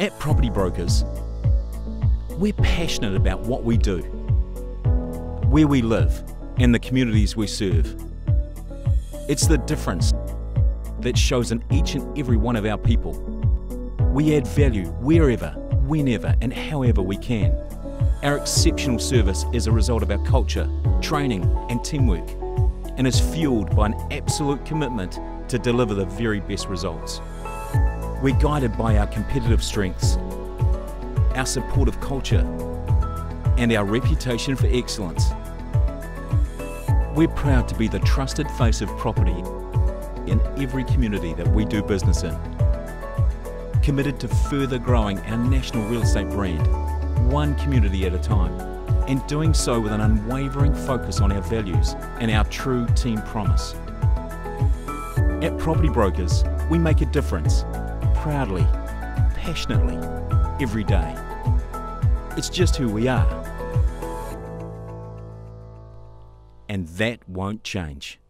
At Property Brokers, we're passionate about what we do, where we live, and the communities we serve. It's the difference that shows in each and every one of our people. We add value wherever, whenever, and however we can. Our exceptional service is a result of our culture, training, and teamwork, and is fueled by an absolute commitment to deliver the very best results. We're guided by our competitive strengths, our supportive culture, and our reputation for excellence. We're proud to be the trusted face of property in every community that we do business in. Committed to further growing our national real estate brand, one community at a time, and doing so with an unwavering focus on our values and our true team promise. At Property Brokers, we make a difference, proudly, passionately, every day. It's just who we are. And that won't change.